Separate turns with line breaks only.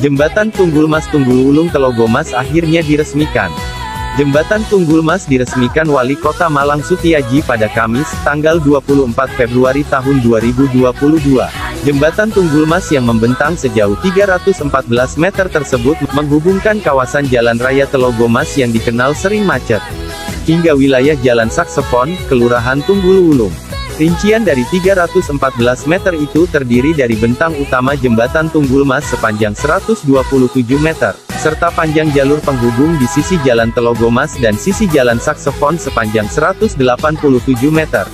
Jembatan Tunggul Mas Tunggul Ulung Telogomas akhirnya diresmikan. Jembatan Tunggul Mas diresmikan Wali Kota Malang Sutiaji pada Kamis, tanggal 24 Februari tahun 2022. Jembatan Tunggul Mas yang membentang sejauh 314 meter tersebut, menghubungkan kawasan Jalan Raya Telogomas yang dikenal sering macet, hingga wilayah Jalan Saksepon, Kelurahan Tunggul Ulung. Rincian dari 314 meter itu terdiri dari bentang utama jembatan Tunggul Mas sepanjang 127 meter, serta panjang jalur penghubung di sisi Jalan Telogomas dan sisi Jalan Saksepon sepanjang 187 meter.